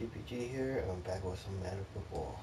GPG here. I'm back with some Madden football.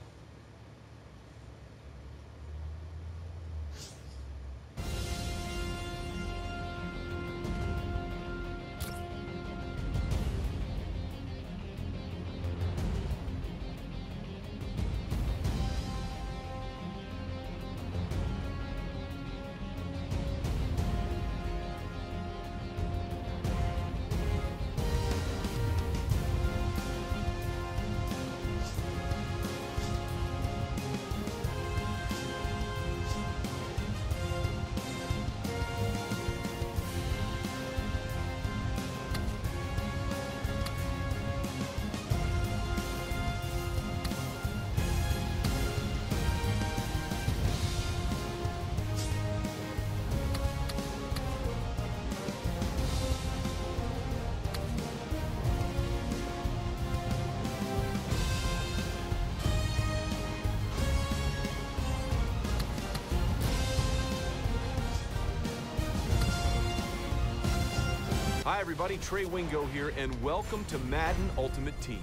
Hi, everybody. Trey Wingo here, and welcome to Madden Ultimate Team,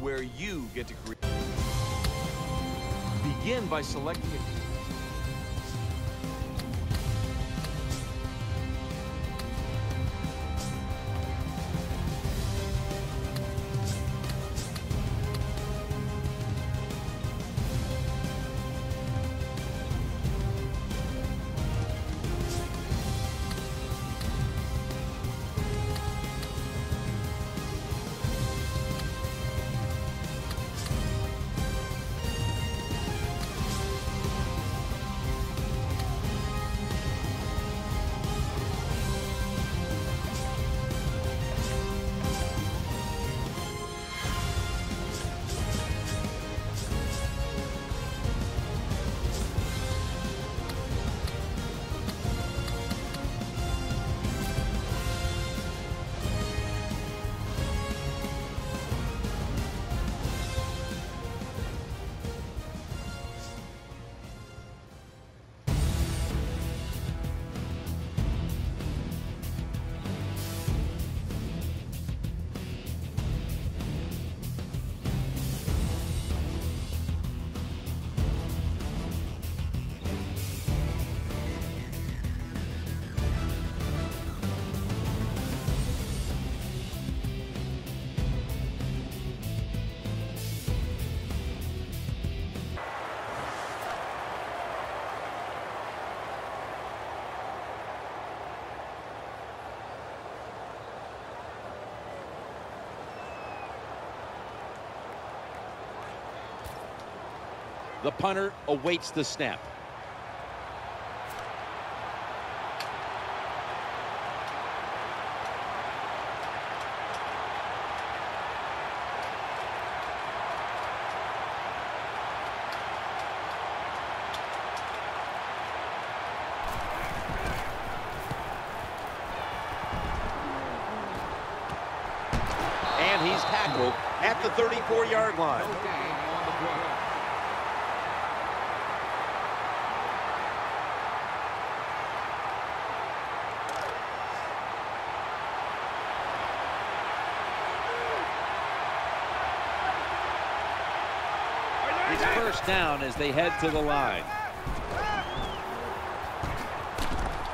where you get to create. Begin by selecting a The punter awaits the snap. And he's tackled at the 34-yard line. It's first down as they head to the line.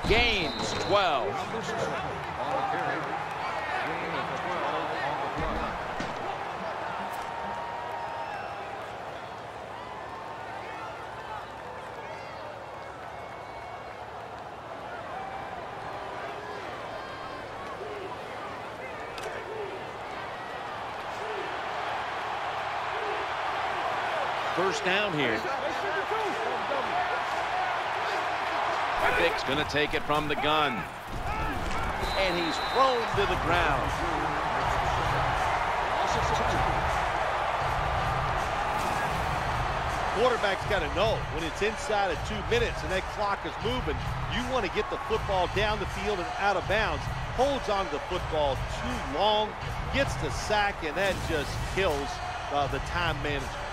Gains 12. First down here. Vick's going to take it from the gun. And he's thrown to the ground. Quarterback's got to know when it's inside of two minutes and that clock is moving, you want to get the football down the field and out of bounds. Holds on to the football too long, gets the sack, and that just kills uh, the time management.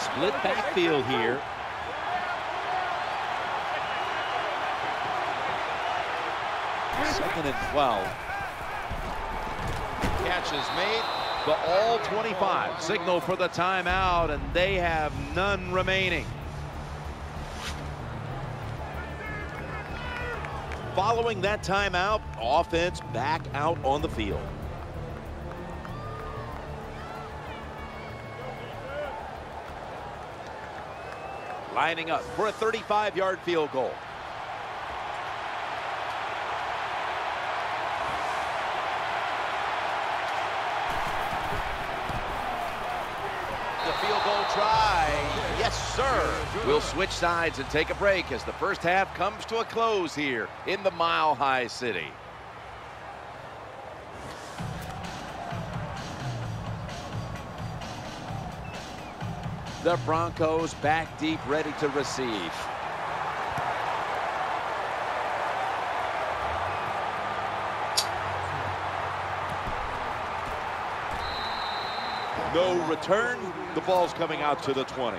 Split backfield here. Second and 12. Catch is made, but all 25. Signal for the timeout, and they have none remaining. Following that timeout, offense back out on the field. Lining up for a 35-yard field goal. The field goal try. Yes, sir. We'll switch sides and take a break as the first half comes to a close here in the Mile High City. The Broncos back deep, ready to receive. No return. The ball's coming out to the 20.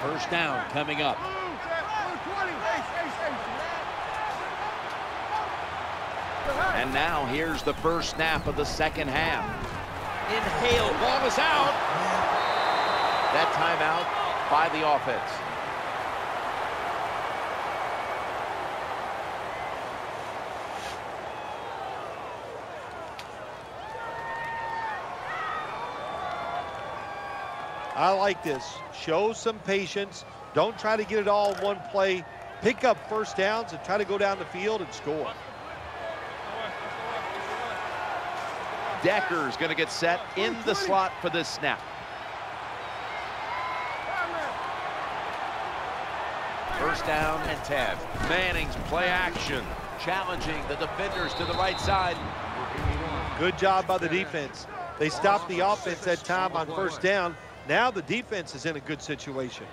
First down coming up. And now here's the first snap of the second half. Inhale, ball is out. That timeout by the offense. I like this. Show some patience. Don't try to get it all in one play. Pick up first downs and try to go down the field and score. Decker's going to get set in the slot for this snap. First down and 10. Manning's play action, challenging the defenders to the right side. Good job by the defense. They stopped the offense that time on first down. Now the defense is in a good situation.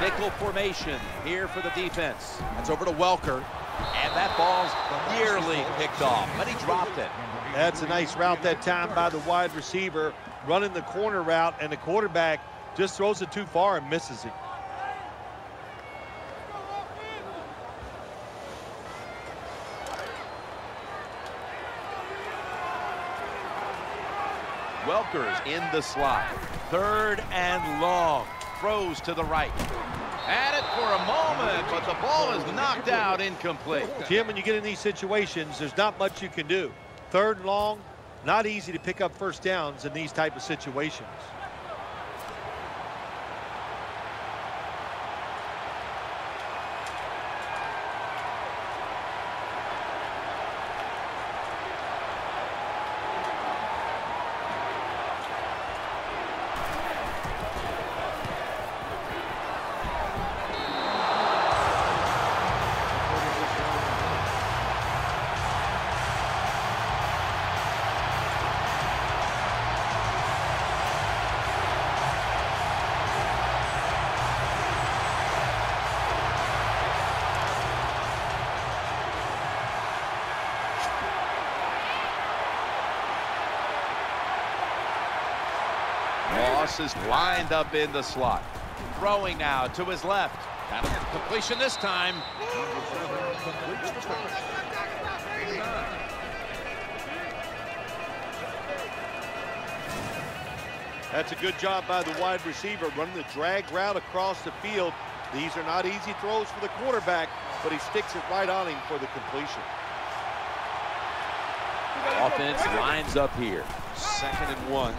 Nickel formation here for the defense. That's over to Welker. And that ball's nearly picked off, but he dropped it. That's a nice route that time by the wide receiver, running the corner route, and the quarterback just throws it too far and misses it. Welker's in the slot. Third and long. Throws to the right. At it for a moment, but the ball is knocked out incomplete. Jim, when you get in these situations, there's not much you can do. Third and long, not easy to pick up first downs in these type of situations. Is lined up in the slot. Throwing now to his left. A completion this time. That's a good job by the wide receiver, running the drag route across the field. These are not easy throws for the quarterback, but he sticks it right on him for the completion. Offense lines up here. Second and one.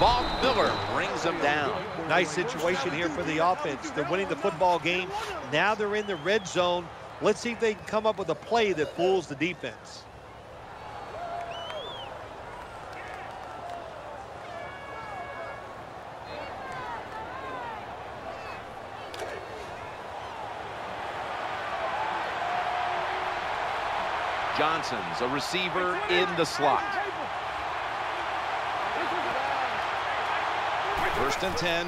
Bob Miller brings them down. Nice situation here for the offense. They're winning the football game. Now they're in the red zone. Let's see if they can come up with a play that fools the defense. Johnson's a receiver in the slot. First and 10.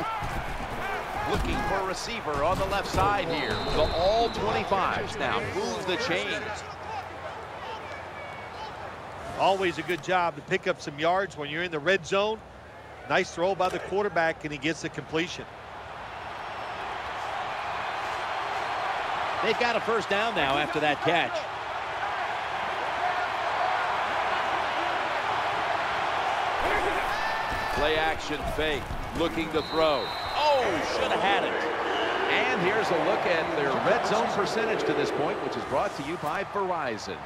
Looking for a receiver on the left side here. The all 25s now move the chains. Always a good job to pick up some yards when you're in the red zone. Nice throw by the quarterback, and he gets the completion. They've got a first down now after that catch. Play action fake. Looking to throw. Oh, should have had it. And here's a look at their red zone percentage to this point, which is brought to you by Verizon.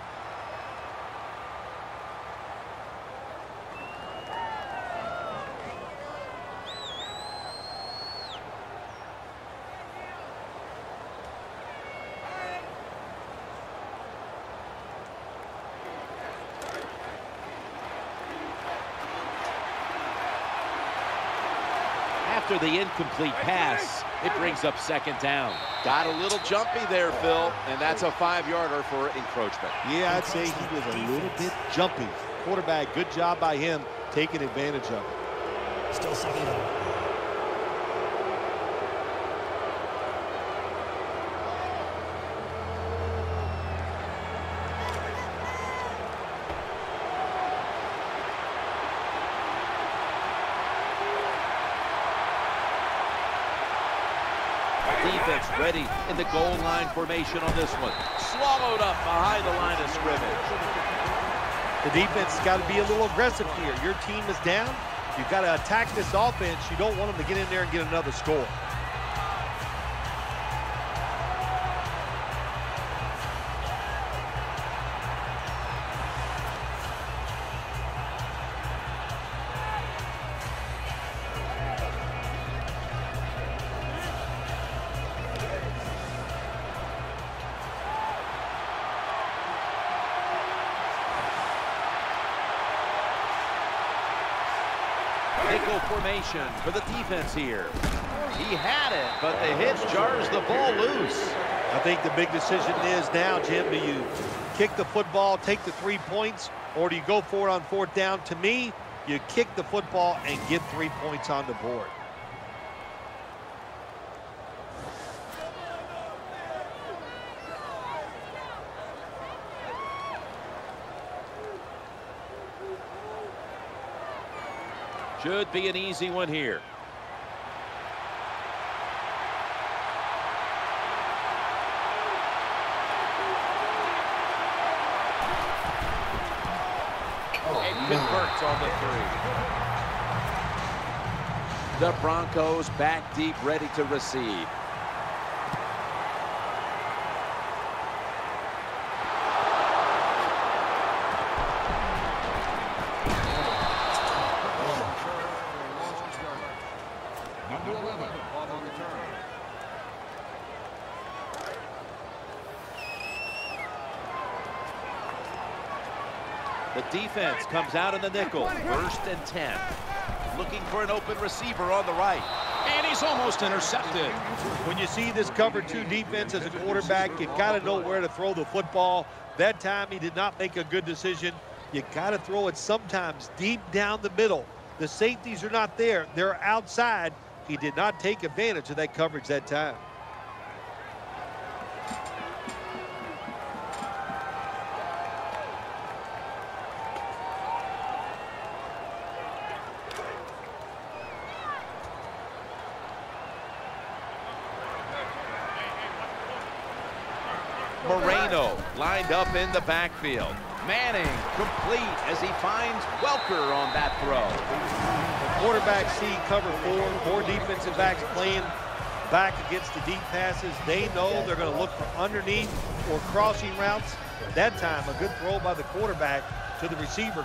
After the incomplete pass, it brings up second down. Got a little jumpy there, Phil, and that's a five-yarder for encroachment. Yeah, I'd say he was a little bit jumpy. Quarterback, good job by him taking advantage of it. Still second down. Defense ready in the goal line formation on this one. Swallowed up behind the line of scrimmage. The defense has got to be a little aggressive here. Your team is down. You've got to attack this offense. You don't want them to get in there and get another score. Formation for the defense here. He had it, but the hitch jars the ball loose. I think the big decision is now, Jim, do you kick the football, take the three points, or do you go for it on fourth down? To me, you kick the football and get three points on the board. Should be an easy one here. Oh, and converts on the three. The Broncos back deep, ready to receive. The defense comes out in the nickel. First and 10. Looking for an open receiver on the right. And he's almost intercepted. When you see this cover two defense as a quarterback, you got to know where to throw the football. That time he did not make a good decision. You got to throw it sometimes deep down the middle. The safeties are not there. They're outside. He did not take advantage of that coverage that time. Moreno lined up in the backfield. Manning complete as he finds Welker on that throw. The quarterback see cover four, four defensive backs playing back against the deep passes. They know they're going to look for underneath or crossing routes. That time, a good throw by the quarterback to the receiver.